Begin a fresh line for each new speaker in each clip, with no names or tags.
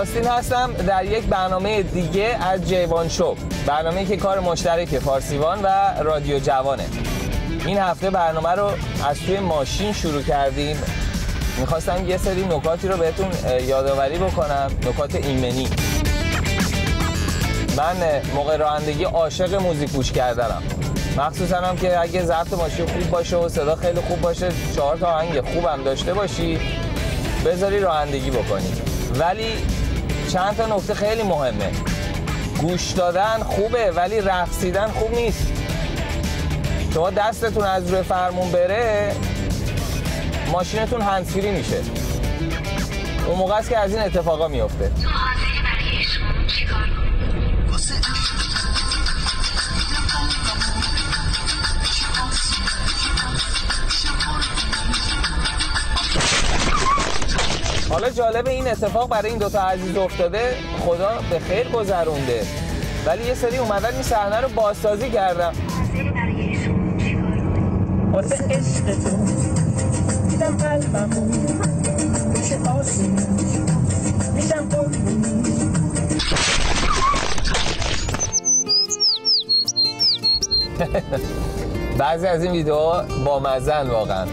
داستین هستم در یک برنامه دیگه از جیوان شو. برنامه که کار مشترک فارسیوان و رادیو جوانه. این هفته برنامه رو از توی ماشین شروع کردیم. می‌خواستم یه سری نکاتی رو بهتون یادآوری بکنم. نکات ایمنی. من موقع رانندگی عاشق موزیک گوش کردنم. مخصوصا هم که اگه ضبط ماشین خوب باشه و صدا خیلی خوب باشه چهار تا آهنگ خوبم داشته باشی بذاری رانندگی بکنی. ولی چند تا نکته خیلی مهمه. گوش دادن خوبه ولی رقصیدن خوب نیست. شما دستتون از روی فرمون بره ماشینتون هنسفری میشه. اون موقع است که از این اتفاقا میفته. حالا جالب این اتفاق برای این دوتا عزیز افتاده خدا به خیر گذرونده. ولی یه سری اومدن این صحنه رو بازسازی کردم واسه دیدم قلبمو. میشه آسون. میشم بعضی از این ویدیوها با مزن واقعا.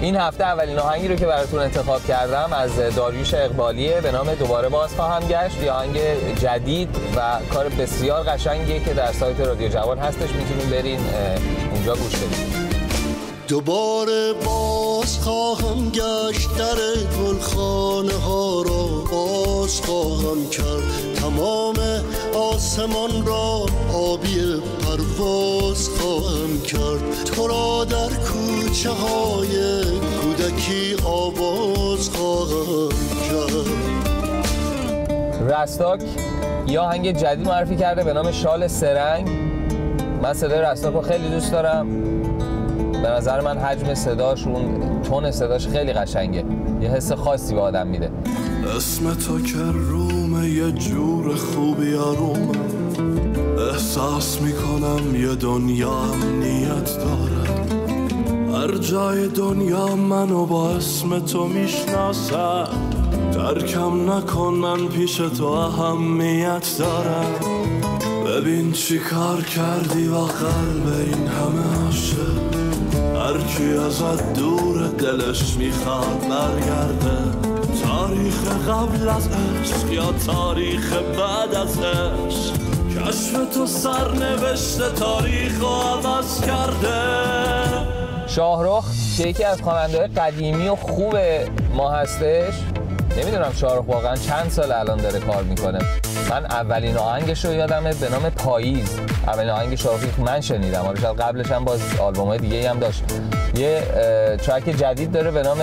این هفته اولین آهنگی رو که براتون انتخاب کردم از داریوش اقبالیه به نام دوباره باز خواهم گشت. یه آهنگ جدید و کار بسیار قشنگیه که در سایت رادیو جوان هستش. می‌تونین برین اونجا گوش بدین.
دوباره باز خواهم گشت در گلخانه ها را باز خواهم کرد. تمام آسمان را آبی پرواز خواهم کرد. تو را در کوچه های کودکی آواز خواهم کرد.
رستاک یا آهنگ جدید معرفی کرده به نام شال سرنگ. من صدای رستاک رو خیلی دوست دارم. به نظر من حجم صداش اون تون صداش خیلی قشنگه. یه حس خاصی به آدم میده.
اسم تو که رومه یه جور خوبی آرومه. احساس می‌کنم یه دنیا امنیت داره. هر جای دنیا منو با اسم تو می‌شناسه. ترکم نکن من پیش تو اهمیت دارم. ببین چی کار کردی و قلب این همه عاشق. هر کی ازت دور دلش می‌خواد برگرده. تاریخ قبل از عشق یا تاریخ بعد از عشق؟ کشف تو سرنوشت تاریخ و عوض کرده.
شاهرخ که یکی از خواننده قدیمی و خوب ما هستش. نمی‌دونم شاهرخ واقعا چند سال الان داره کار می‌کنه. من اولین آهنگش رو یادمه به نام پاییز. اولین آهنگ شاهرخی که من شنیدم. حالا شاید قبلش هم باز آلبوم های دیگه هم داشت. یه ترک جدید داره به نام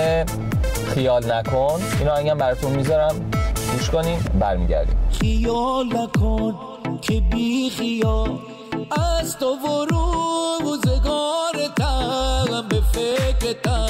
خیال نکن. این هم براتون می‌ذارم گوش کنیم برمیگردیم.
خیال نکن که بی خیال از تو و روزگارتم به فکرتم.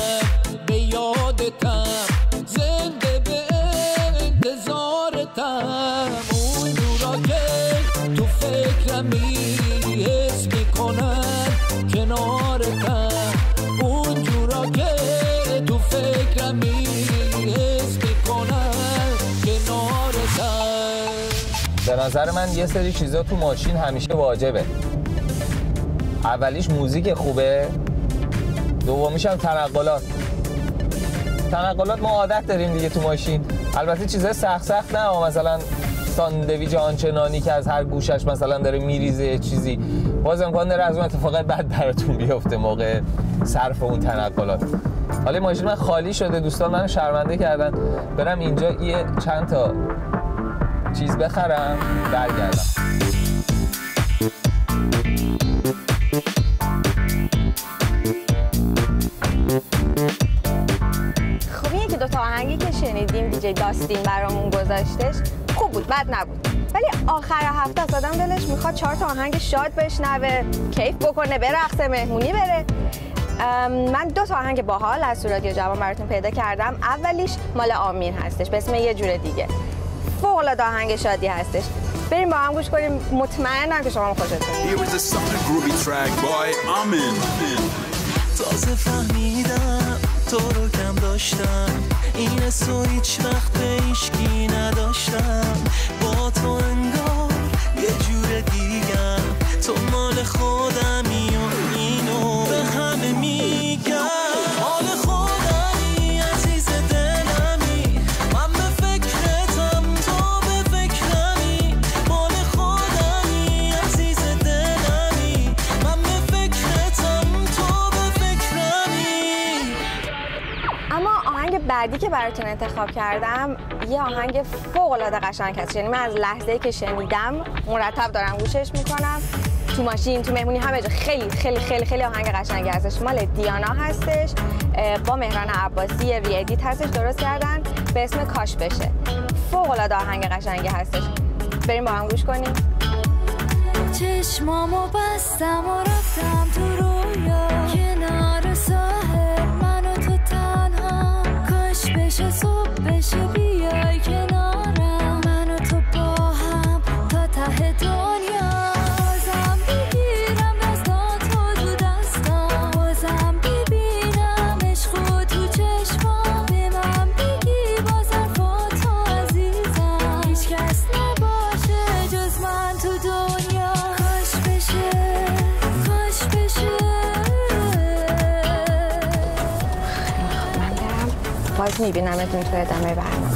نظر من یه سری چیزا تو ماشین همیشه واجبه. اولیش موزیک خوبه. دومیش هم تنقلات. تنقلات ما عادت داریم دیگه تو ماشین. البته چیزای سخت سخت نه مثلا ساندویج آنچنانی که از هر گوشش مثلا داره میریزه چیزی. باز امکان داره از اون اتفاقات بد براتون بیفته موقع صرف اون تنقلات. حالا ماشین من خالی شده دوستان منو شرمنده کردن. برم اینجا یه چند تا چیز بخرم برگردم.
خب این یکی دوتا آهنگی که شنیدیم دیجی داستین برامون گذاشتش خوب بود بد نبود. ولی آخر هفته از آدم دلش می‌خواد چهار تا آهنگ شاد بشنوه کیف بکنه برقصه مهمونی بره. من دو تا آهنگ باحال از رادیو جوان براتون پیدا کردم. اولیش مال آمین هستش به اسم یه جور دیگه. فوق العاده آهنگ شادی هستش. بریم با هم گوش کنیم. مطمئنم که شما خوشتون
Here is the summer groovy track by Amin.
تازه فهمیدم تو رو کم داشتم.
این حسو هیچ وقت به هیچکی نداشتم. با تو انگار یه جور دیگم. تو مال خودمی
بعدی که براتون انتخاب کردم یه آهنگ فوق العاده قشنگ هست یعنی من از لحظه که شنیدم مرتب دارم گوشش می‌کنم. تو ماشین تو مهمونی همه جا. خیلی خیلی خیلی خیلی آهنگ قشنگی هستش مال دیانا هستش. با مهران عباسی ریدیت هستش. درست کردن. به اسم کاش بشه. فوق العاده آهنگ قشنگی هستش. بریم با هم گوش کنیم.
چشمامو بستم و رفتم تو رویا.
میبینمتون تو ادامه برنامه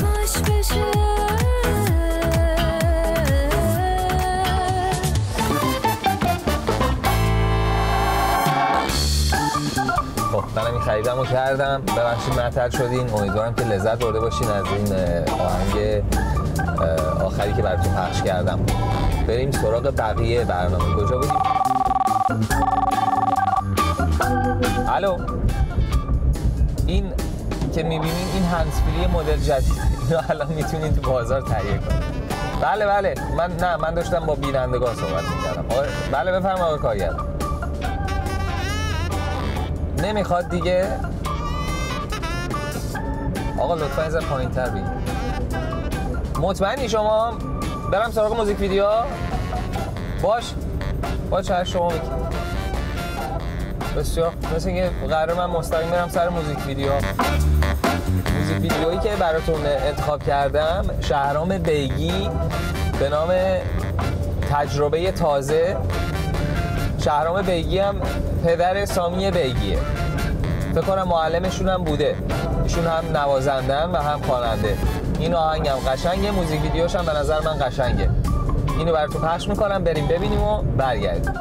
خب منم این خریدم رو کردم. ببخشید معطل شدین. امیدوارم که لذت برده باشین از این آهنگ آخری که براتون پخش کردم. بریم سراغ بقیه برنامه. کجا بودیم؟ الو؟ این که می‌بینین این هنسفری مدل جدید. اینو الان می‌تونین تو بازار تهیه کنین. بله بله. من نه من داشتم با بینندگان صحبت می‌کردم. بله بفرما آقای کارگر. نمی‌خواد دیگه؟ آقا لطفا از پایین تر بید مطمئنی شما؟ برم سراغ موزیک ویدیو. باش. باش هر شما بگی بسیار. مثل اینکه قرار من مستقیم برم سر موزیک ویدیو. موزیک ویدیویی که براتون انتخاب کردم شهرام بیگی به نام تجربه تازه. شهرام بیگی هم پدر سامی بیگیه فکر کنم معلمشون هم بوده. ایشون هم نوازندن و هم خواننده. این آهنگ هم قشنگه موزیک ویدیوش هم به نظر من قشنگه. اینو براتون پخش می‌کنم بریم ببینیم و برگردیم.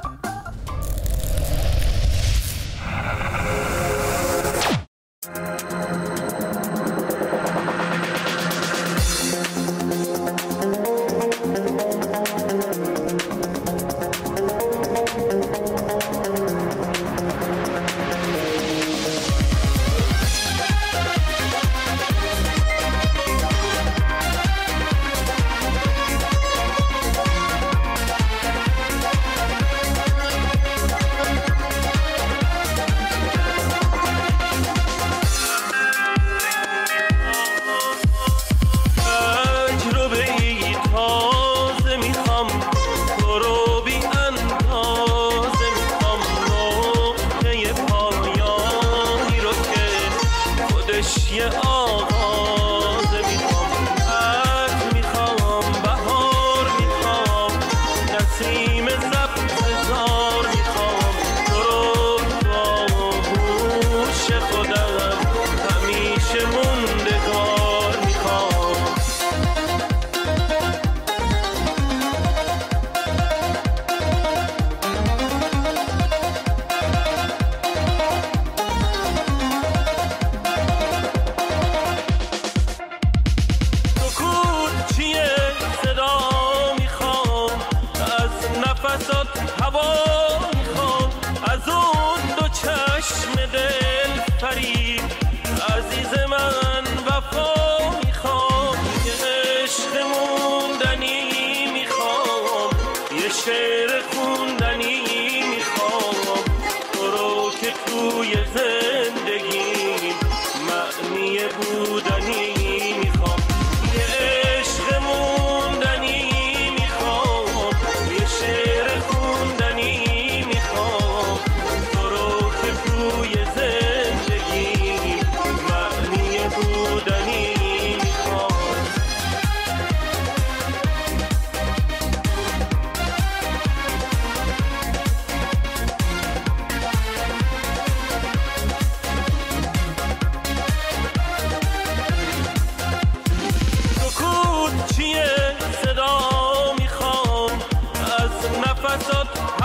نفسات هوا می‌خوام. از اون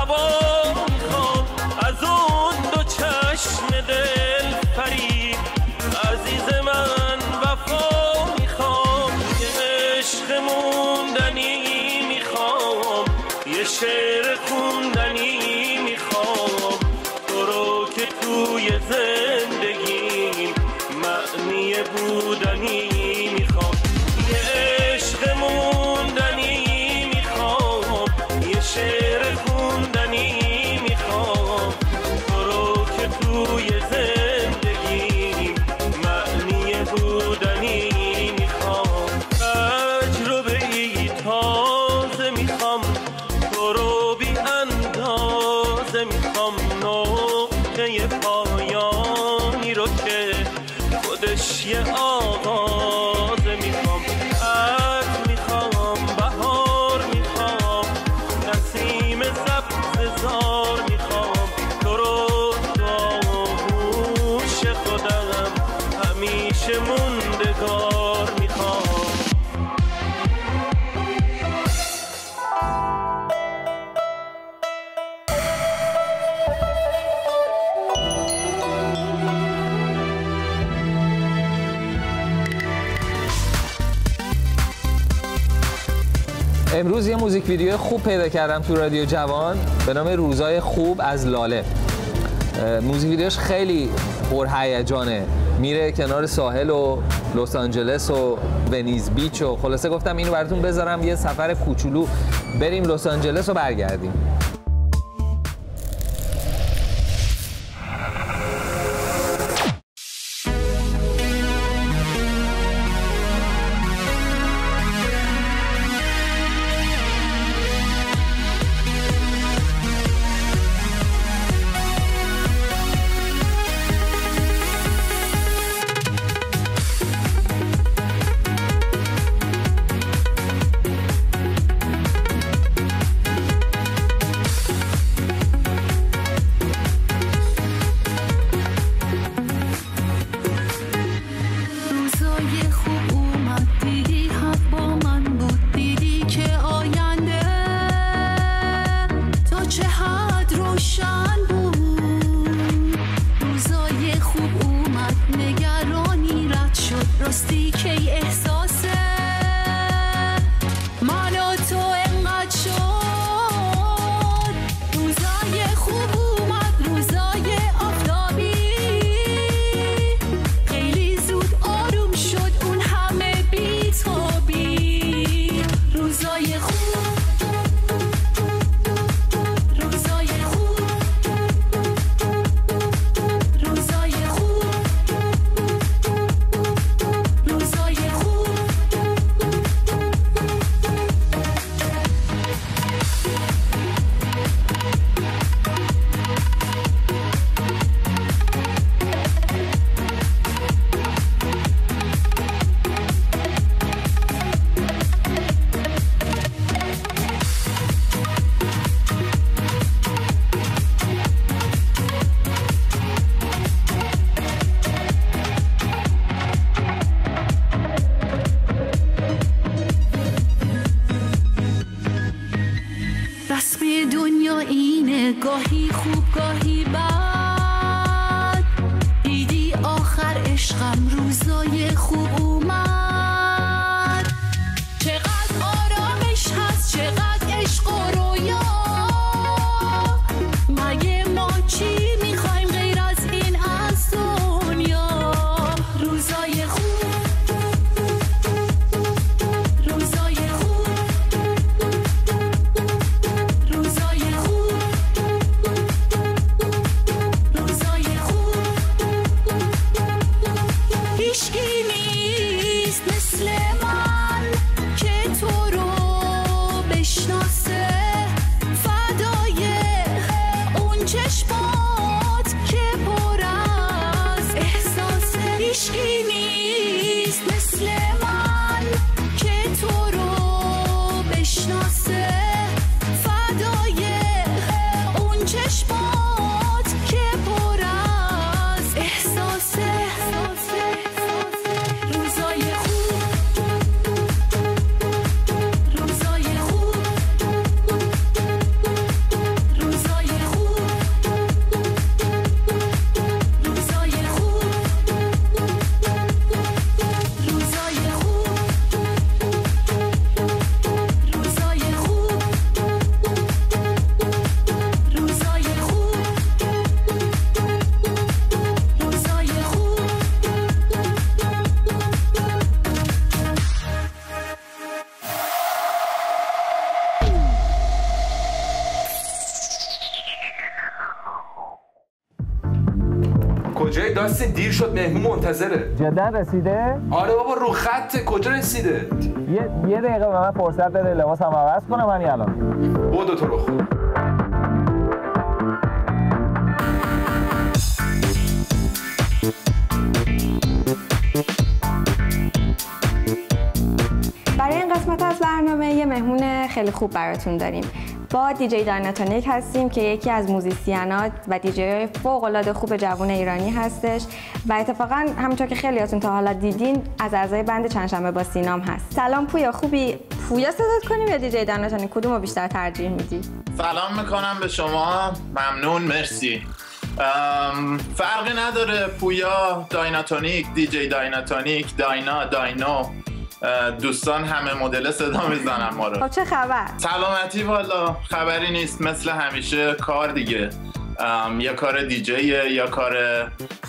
Oh. جمله پایانی رو که خودش یه
آقا. موزیک ویدیو خوب پیدا کردم تو رادیو جوان. به نام روزای خوب از لاله. موزیک ویدیوش خیلی پرهیجانه. میره کنار ساحل و لس آنجلس و ونیز بیچ و خلاصه گفتم اینو براتون بذارم یه سفر کوچولو بریم لس آنجلس و برگردیم.
دیر شد مهمون منتظره.
جدا رسیده؟
آره بابا رو خط. کجا رسیده؟
یه, یه دقیقه به من فرصت بده لباسم عوض کنم همین الان.
بود تو رو
خوب برنامه یه مهمون خیلی خوب براتون داریم. با دیجی دایناتونیک هستیم که یکی از musician ها و دیجی فوق العاده خوب جوان ایرانی هستش و اتفاقا همونطور که خیلیاتون تا حالا دیدین از اعضای بند شنبه با سینام هست. سلام پویا خوبی؟ پویا صدات کنیم یا دیجی دایناتونیک کدوم رو بیشتر ترجیح میدی؟
سلام می‌کنم به شما. ممنون مرسی. فرقی نداره پویا دایناتونیک دیجی دایناتونیک داینا داینو. دوستان همه مدل صدا می‌زنن ما رو.
خب چه خبر؟
سلامتی والا. خبری نیست. مثل همیشه کار دیگه. ام، یا کار دیجیه یا کار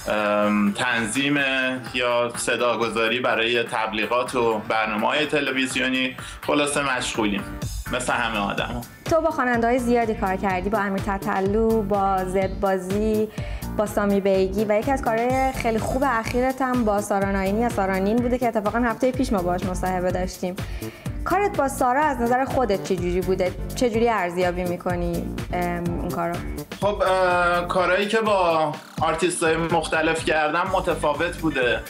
ام، تنظیمه یا صداگذاری برای تبلیغات و برنامه های تلویزیونی. خلاصه مشغولیم. مثل همه آدم
تو با خواننده های زیادی کار کردی. با امیر تطلو با زد بازی. با سامی بیگی و یکی از کارهای خیلی خوب اخیرت هم با سارا ناینی یا سارانین بوده که اتفاقا هفته پیش ما باهاش مصاحبه داشتیم. کارت با سارا از نظر خودت چجوری بوده؟ چجوری ارزیابی می‌کنی این کارو؟
خب کارهایی که با آرتیست های مختلف کردم متفاوت بوده.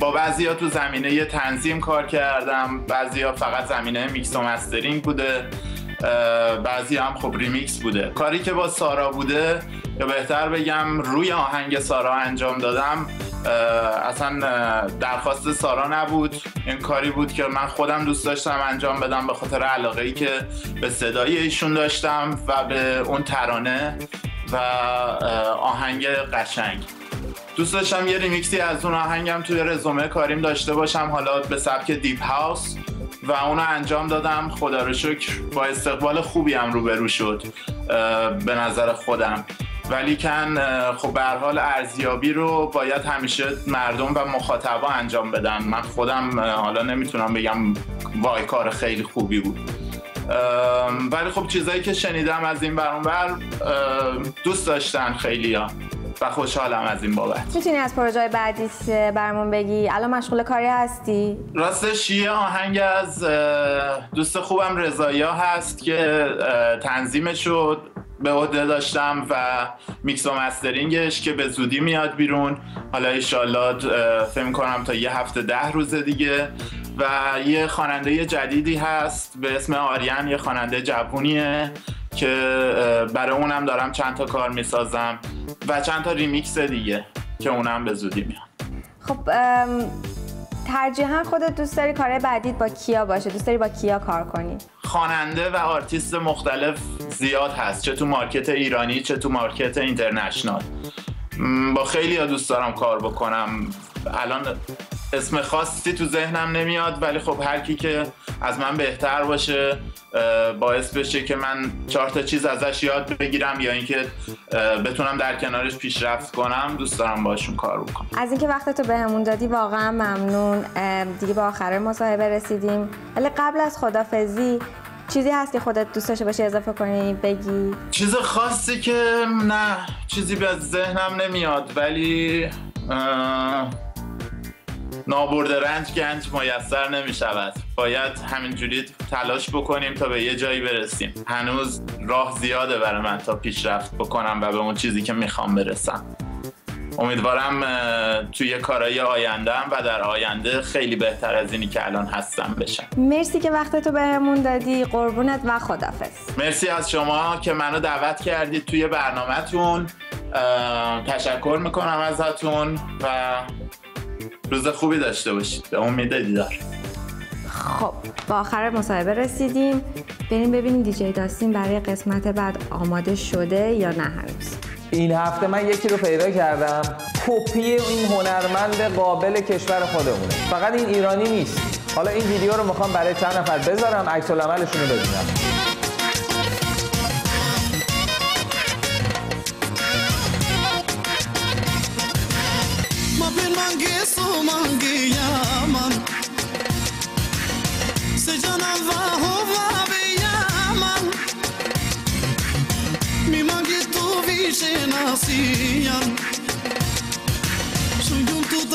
با بعضی ها تو زمینه تنظیم کار کردم بعضی ها فقط زمینه میکس و mastering بوده بعضی هم خب ریمیکس بوده. کاری که با سارا بوده یا بهتر بگم روی آهنگ سارا انجام دادم اصلا درخواست سارا نبود. این کاری بود که من خودم دوست داشتم انجام بدم به خاطر علاقه ای که به صدای ایشون داشتم و به اون ترانه و آهنگ قشنگ. دوست داشتم یه ریمیکسی از اون آهنگم توی رزومه کاریم داشته باشم حالا به سبک deep house و اونو انجام دادم. خدا رو شکر با استقبال خوبی هم روبرو شد به نظر خودم. ولیکن خب به هر حال ارزیابی رو باید همیشه مردم و مخاطبا انجام بدن. من خودم حالا نمی‌تونم بگم وای کار خیلی خوبی بود. ولی خب چیزایی که شنیدم از این برون بر دوست داشتن خیلی و خوشحالم از این بابت.
می‌تونی از پروژه بعدیت برامون بگی؟ الان مشغول کاری هستی؟
راستش یه آهنگ از دوست خوبم رضایا هست که اه، تنظیمش رو به عهده داشتم و میکس و مسترینگش که به زودی میاد بیرون. حالا ایشالله فکر کنم تا یه هفته ده روز دیگه. و یه خواننده جدیدی هست به اسم آریان یه خواننده جوونیه که برای اونم دارم چند تا کار می‌سازم و چند تا ریمیکس دیگه که اونم به زودی میاد.
خب ترجیحاً خودت دوست داری کارهای بعدیت با کیا باشه؟ دوست داری با کیا کار کنی؟
خواننده و آرتیست مختلف زیاد هست. چه تو market ایرانی چه تو market international. با خیلی دوست دارم کار بکنم. الان اسم خاصی تو ذهنم نمیاد ولی خب هر کی که از من بهتر باشه باعث بشه که من چهار تا چیز ازش یاد بگیرم یا اینکه بتونم در کنارش پیشرفت کنم دوست دارم باشون کار بکنم.
از اینکه وقتتو بهمون دادی واقعا ممنون. دیگه به آخر مصاحبه رسیدیم. ولی قبل از خدافزی چیزی هست که خودت دوست داشته باشی اضافه کنی بگی؟
چیز خاصی که نه چیزی به ذهنم نمیاد ولی اه، نابرد رنج گنج میسر نمی شود باید همینجوری تلاش بکنیم تا به یه جایی برسیم. هنوز راه زیاده برای من تا پیشرفت بکنم و به اون چیزی که می‌خوام برسم. امیدوارم توی کارهای آیندهم و در آینده خیلی بهتر از اینی که الان هستم بشم.
مرسی که وقتتو بهمون دادی. قربونت و خدافز
مرسی از شما که منو دعوت کردید توی برنامهتون. تشکر می‌کنم ازتون و روز خوبی داشته باشید. به امید دیدار.
خب با آخر مصاحبه رسیدیم. بریم ببینیم دیجی داستین برای قسمت بعد آماده شده یا نه هنوز.
این هفته من یکی رو پیدا کردم. کپی این هنرمند قابل کشور خودمونه. فقط این ایرانی نیست. حالا این ویدیو رو می‌خوام برای چند نفر بذارم عکس العملشون رو ببینم.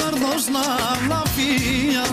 δορδός να λαφία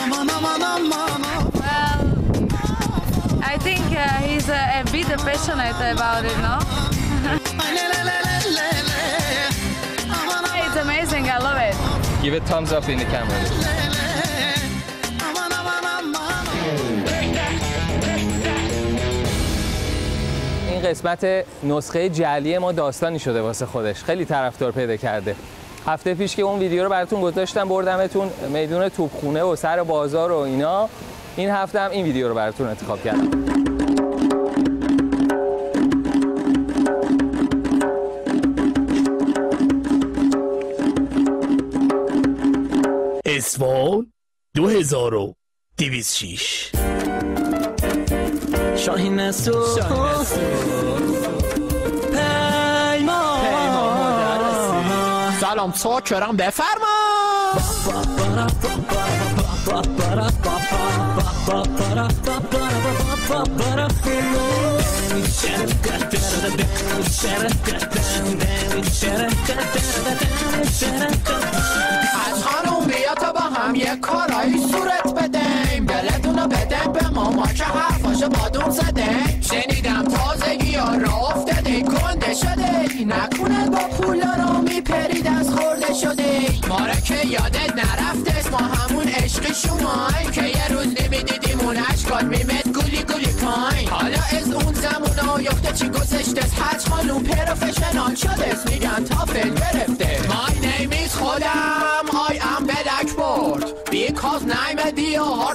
Aman aman aman
I think uh, he's uh, a bit passionate about it, no?
Give it thumbs up in the camera. این قسمت نسخه جعلی ما داستانی شده واسه خودش. خیلی طرفدار پیدا کرده. هفته پیش که اون ویدیو رو براتون گذاشتم بردمتون میدون توپخونه و سر بازار و اینا. این هفته هم این ویدیو رو براتون انتخاب کردم.
اسفان 2206
شاهین سو پیمان.
سلام چاکرم بفرما. هم یه کارایی صورت بدیم. دلتونو بدیم به ماما که حرفاشو بادون زده. شنیدم تازگی ها را افتاده گنده شده. نکنه با پولا رو میپرید از خورده شده. ماره که یادت نرفته ما همون عشق شمای که یه روز نمی‌دیدیم اون اشکال میمد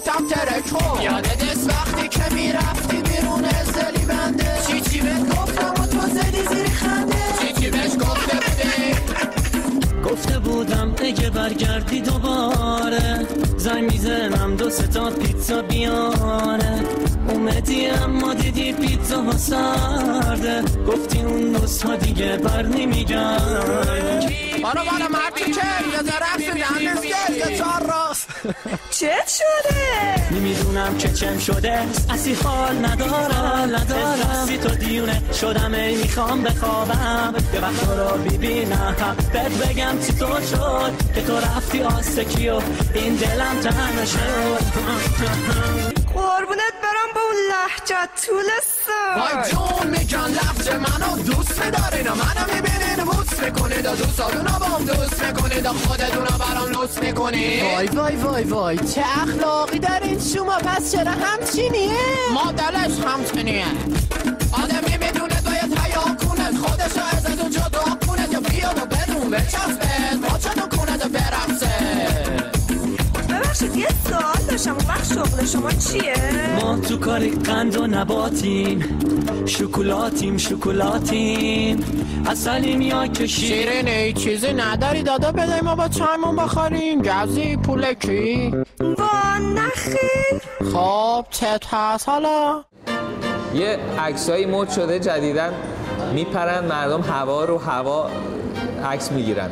دی و هارتم ترک خورد یادت از وقتی که می‌رفتی بیرون از دلی بنده. چی چی بهت گفتم و تو زدی زیر خنده چی چی بهش گفته بودی؟
گفته بودم اگه برگردی دوباره. زنگ می‌زنم دو تا پیتزا بیاره. اومدی اما دیدی پیتزا ها سرده. گفتی اون نسخه دیگه بر نمیگرد
بارا بارا مرتی که یه ذره افسیدن نسکه یه چهار راست.
چت شده. نمی‌دونم که چم شده. اصلی حال ندارم. ندارم. بی تو دیونه. شدم ای می‌خوام بخوابم. یه وقت رو ببینم بهت بگم چی تو شد. که تو رفتی آستکی و این دلم تنه شد.
لحجت طول
وای جون میگن لفظ منو دوست دارین منو می‌بینین بوس می‌کنید و دوستاتونو با هم دوست می‌کنید و خودتونو برام لوس می‌کنید. وای وای وای وای چه اخلاقی دارین شما پس چرا همچینیه ما دلش همچینیه آدمی می‌دونه باید حیا کنه خودشو ازتون جدا کنه یا بیاد و بدون بچسبه. با
یه سوال داشتم اون وقت شغل شما چیه؟
ما تو کاری قند و نباتیم شکلاتیم شکلاتیم. اصلیم یا کشی
شیرینی چیزی نداری دادا بده ما با چایمون بخوریم. گزی پول کی؟
وا نخیر
خب چت هست. حالا؟
یه عکسایی مد شده جدیدن. میپرن مردم هوا رو هوا عکس می‌گیرن.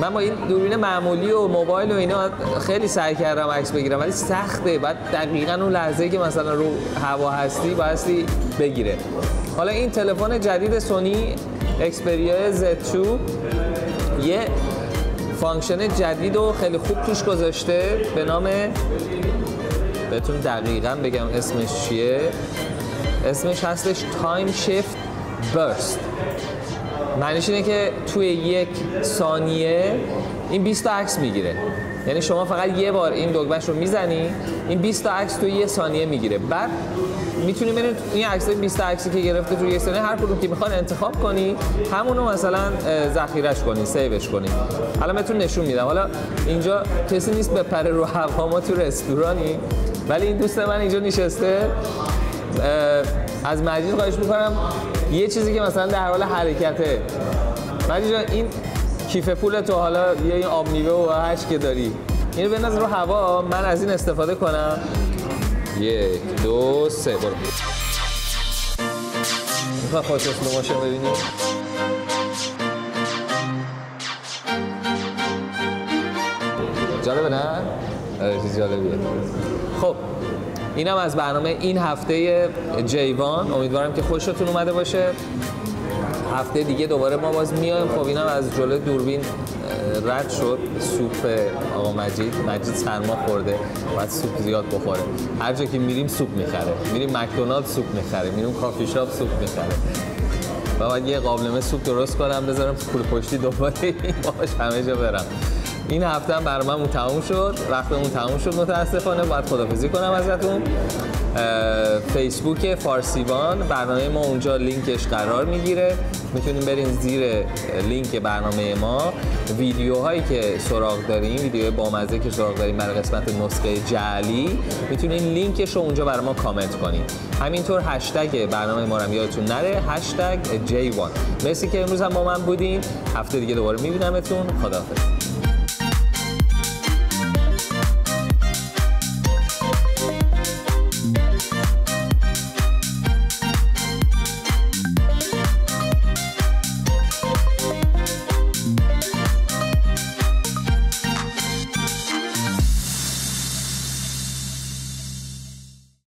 من با این دوربین معمولی و موبایل و اینا خیلی سعی کردم عکس بگیرم ولی سخته. بعد دقیقا اون لحظه که مثلا رو هوا هستی بایستی بگیره. حالا این تلفن جدید Sony Xperia Z2 یه function جدید و خیلی خوب توش گذاشته به نام بهتون دقیقا بگم اسمش چیه؟ اسمش هستش تایم شیفت برست معنیش اینه که توی یک ثانیه این 20 تا عکس می‌گیره. یعنی شما فقط یه بار این دکمهش رو می‌زنی این 20 تا عکس توی یه ثانیه می‌گیره. بعد می‌تونی برید این عکس 20 عکسی که گرفته توی یه سری هر کدوم که می‌خوان انتخاب کنی همونو مثلا ذخیرش کنی سیوش کنی. حالا بهتون نشون میدم. حالا اینجا کسی نیست بپره رو هوا ما تو رستورانی ولی این دوست من اینجا نشسته. از مجید خواهش می‌کنم. یه چیزی که مثلا در حال حرکته. مجید جان این کیف پول تو حالا یا این آب میوه و هش که داری. اینو بنداز رو هوا من از این استفاده کنم. یک دو سه برو. می‌خوای خودت اسلو ماشین ببینی؟ جالبه نه؟ آره چیز جالبیه. خب. اینم از برنامه این هفته J1. امیدوارم که خوشتون اومده باشه. هفته دیگه دوباره ما باز میایم. خب اینم از جلو دوربین رد شد. سوپ آقا مجید. مجید سرما خورده. باید سوپ زیاد بخوره. هر جا که میریم سوپ می‌خره. میریم مکدونالد سوپ می‌خره. میریم کافی شاپ سوپ می‌خره. و باید یه قابلمه سوپ درست کنم بذارم کوله پشتی دوباره باش همه جا برم. این هفته هم برنامه‌مون تموم شد وقتمون تموم شد متاسفانه باید خدافزی کنم ازتون. فیسبوک فارسیوان برنامه ما اونجا لینکش قرار می‌گیره. می‌تونیم برین زیر لینک برنامه ما. ویدیوهایی که سراغ داریم ویدیوهای بامزه که سراغ داریم برای قسمت نسخه جعلی می‌تونین لینکش رو اونجا برای ما کامنت کنین. همینطور هشتگ برنامه ما رو یادتون نره هشتگ J1 مرسی که امروز هم با من بودین. هفته دیگه دوباره میبینمتون. خداحافظ.